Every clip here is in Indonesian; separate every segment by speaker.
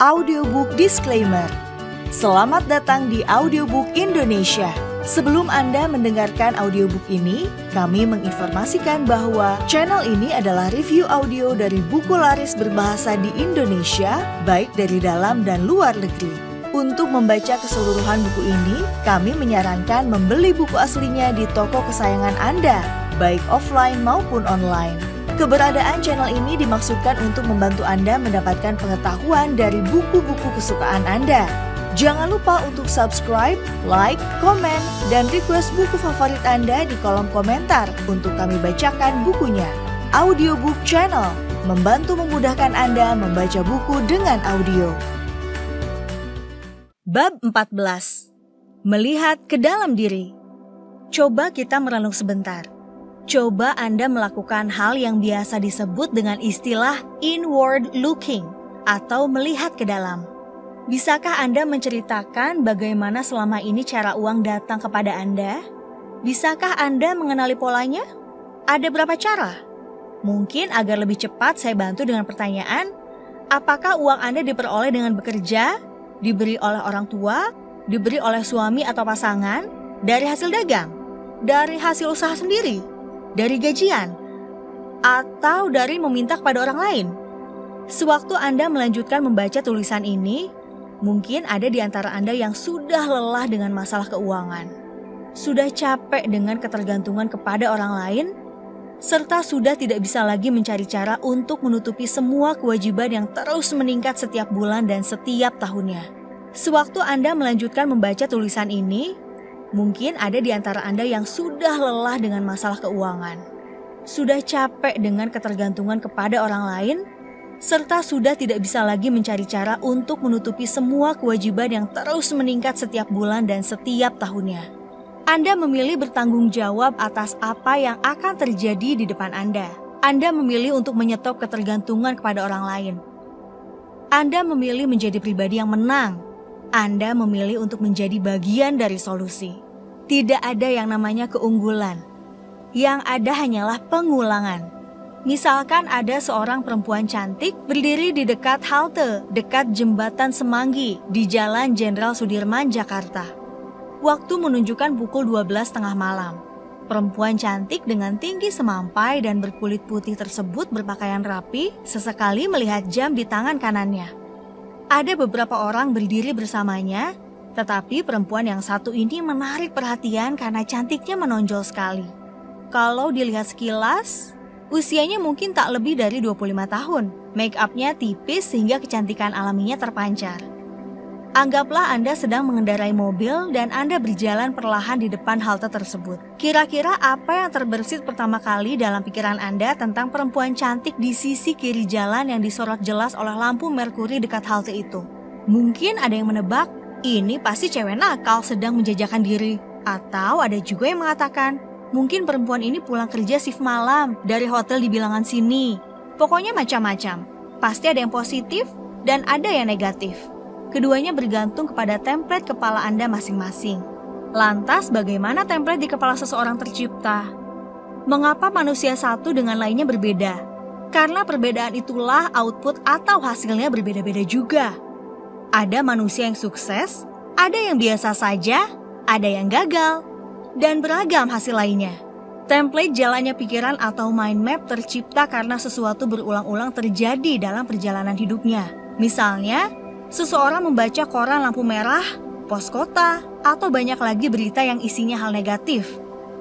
Speaker 1: Audiobook Disclaimer Selamat datang di Audiobook Indonesia. Sebelum Anda mendengarkan audiobook ini, kami menginformasikan bahwa channel ini adalah review audio dari buku laris berbahasa di Indonesia, baik dari dalam dan luar negeri. Untuk membaca keseluruhan buku ini, kami menyarankan membeli buku aslinya di toko kesayangan Anda, baik offline maupun online. Keberadaan channel ini dimaksudkan untuk membantu Anda mendapatkan pengetahuan dari buku-buku kesukaan Anda. Jangan lupa untuk subscribe, like, komen, dan request buku favorit Anda di kolom komentar untuk kami bacakan bukunya. Audiobook Channel membantu memudahkan Anda membaca buku dengan audio. Bab 14 Melihat ke dalam diri Coba kita merenung sebentar. Coba Anda melakukan hal yang biasa disebut dengan istilah inward looking atau melihat ke dalam. Bisakah Anda menceritakan bagaimana selama ini cara uang datang kepada Anda? Bisakah Anda mengenali polanya? Ada berapa cara? Mungkin agar lebih cepat saya bantu dengan pertanyaan, apakah uang Anda diperoleh dengan bekerja, diberi oleh orang tua, diberi oleh suami atau pasangan, dari hasil dagang, dari hasil usaha sendiri, dari gajian, atau dari meminta kepada orang lain. Sewaktu Anda melanjutkan membaca tulisan ini, mungkin ada di antara Anda yang sudah lelah dengan masalah keuangan, sudah capek dengan ketergantungan kepada orang lain, serta sudah tidak bisa lagi mencari cara untuk menutupi semua kewajiban yang terus meningkat setiap bulan dan setiap tahunnya. Sewaktu Anda melanjutkan membaca tulisan ini, Mungkin ada di antara Anda yang sudah lelah dengan masalah keuangan, sudah capek dengan ketergantungan kepada orang lain, serta sudah tidak bisa lagi mencari cara untuk menutupi semua kewajiban yang terus meningkat setiap bulan dan setiap tahunnya. Anda memilih bertanggung jawab atas apa yang akan terjadi di depan Anda. Anda memilih untuk menyetop ketergantungan kepada orang lain. Anda memilih menjadi pribadi yang menang, anda memilih untuk menjadi bagian dari solusi. Tidak ada yang namanya keunggulan. Yang ada hanyalah pengulangan. Misalkan ada seorang perempuan cantik berdiri di dekat halte, dekat jembatan Semanggi di Jalan Jenderal Sudirman, Jakarta. Waktu menunjukkan pukul 12 tengah malam. Perempuan cantik dengan tinggi semampai dan berkulit putih tersebut berpakaian rapi sesekali melihat jam di tangan kanannya. Ada beberapa orang berdiri bersamanya, tetapi perempuan yang satu ini menarik perhatian karena cantiknya menonjol sekali. Kalau dilihat sekilas, usianya mungkin tak lebih dari 25 tahun. Make upnya tipis sehingga kecantikan alaminya terpancar. Anggaplah Anda sedang mengendarai mobil dan Anda berjalan perlahan di depan halte tersebut. Kira-kira apa yang terbersit pertama kali dalam pikiran Anda tentang perempuan cantik di sisi kiri jalan yang disorot jelas oleh lampu merkuri dekat halte itu? Mungkin ada yang menebak, ini pasti cewek nakal sedang menjajakan diri. Atau ada juga yang mengatakan, mungkin perempuan ini pulang kerja shift malam dari hotel di bilangan sini. Pokoknya macam-macam. Pasti ada yang positif dan ada yang negatif. Keduanya bergantung kepada template kepala Anda masing-masing. Lantas, bagaimana template di kepala seseorang tercipta? Mengapa manusia satu dengan lainnya berbeda? Karena perbedaan itulah output atau hasilnya berbeda-beda juga. Ada manusia yang sukses, ada yang biasa saja, ada yang gagal, dan beragam hasil lainnya. Template jalannya pikiran atau mind map tercipta karena sesuatu berulang-ulang terjadi dalam perjalanan hidupnya. Misalnya, Seseorang membaca koran lampu merah, pos kota, atau banyak lagi berita yang isinya hal negatif.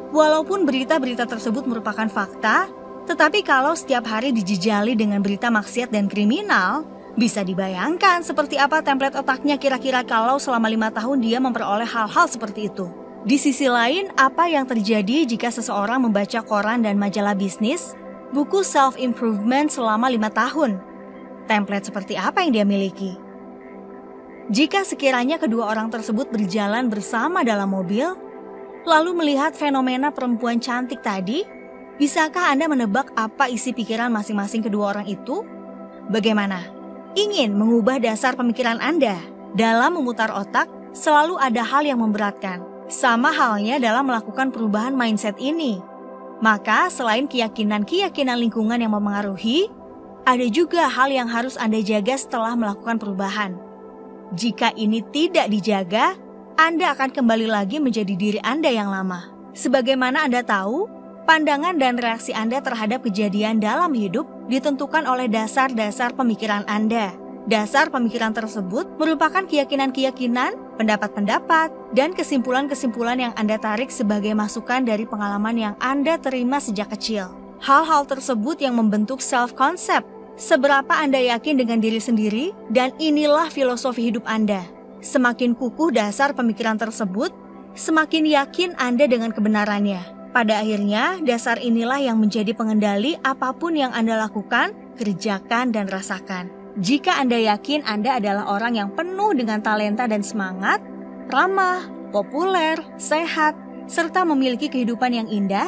Speaker 1: Walaupun berita-berita tersebut merupakan fakta, tetapi kalau setiap hari dijejali dengan berita maksiat dan kriminal, bisa dibayangkan seperti apa template otaknya kira-kira kalau selama lima tahun dia memperoleh hal-hal seperti itu. Di sisi lain, apa yang terjadi jika seseorang membaca koran dan majalah bisnis, buku self-improvement selama lima tahun? Template seperti apa yang dia miliki? Jika sekiranya kedua orang tersebut berjalan bersama dalam mobil, lalu melihat fenomena perempuan cantik tadi, bisakah Anda menebak apa isi pikiran masing-masing kedua orang itu? Bagaimana? Ingin mengubah dasar pemikiran Anda? Dalam memutar otak, selalu ada hal yang memberatkan. Sama halnya dalam melakukan perubahan mindset ini. Maka, selain keyakinan-keyakinan lingkungan yang memengaruhi, ada juga hal yang harus Anda jaga setelah melakukan perubahan. Jika ini tidak dijaga, Anda akan kembali lagi menjadi diri Anda yang lama. Sebagaimana Anda tahu, pandangan dan reaksi Anda terhadap kejadian dalam hidup ditentukan oleh dasar-dasar pemikiran Anda. Dasar pemikiran tersebut merupakan keyakinan-keyakinan, pendapat-pendapat, dan kesimpulan-kesimpulan yang Anda tarik sebagai masukan dari pengalaman yang Anda terima sejak kecil. Hal-hal tersebut yang membentuk self-concept seberapa Anda yakin dengan diri sendiri, dan inilah filosofi hidup Anda. Semakin kukuh dasar pemikiran tersebut, semakin yakin Anda dengan kebenarannya. Pada akhirnya, dasar inilah yang menjadi pengendali apa pun yang Anda lakukan, kerjakan, dan rasakan. Jika Anda yakin Anda adalah orang yang penuh dengan talenta dan semangat, ramah, populer, sehat, serta memiliki kehidupan yang indah,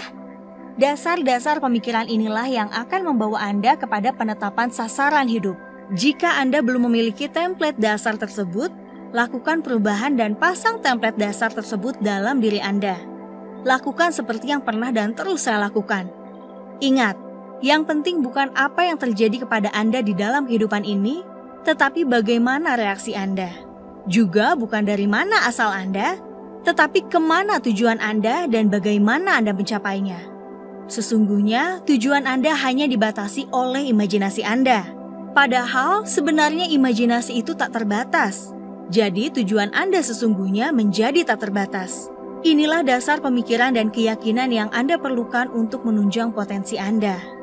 Speaker 1: Dasar-dasar pemikiran inilah yang akan membawa Anda kepada penetapan sasaran hidup. Jika Anda belum memiliki template dasar tersebut, lakukan perubahan dan pasang template dasar tersebut dalam diri Anda. Lakukan seperti yang pernah dan terus saya lakukan. Ingat, yang penting bukan apa yang terjadi kepada Anda di dalam kehidupan ini, tetapi bagaimana reaksi Anda. Juga bukan dari mana asal Anda, tetapi ke mana tujuan Anda dan bagaimana Anda mencapainya. Sesungguhnya tujuan Anda hanya dibatasi oleh imajinasi Anda. Padahal sebenarnya imajinasi itu tak terbatas. Jadi tujuan Anda sesungguhnya menjadi tak terbatas. Inilah dasar pemikiran dan keyakinan yang Anda perlukan untuk menunjang potensi Anda.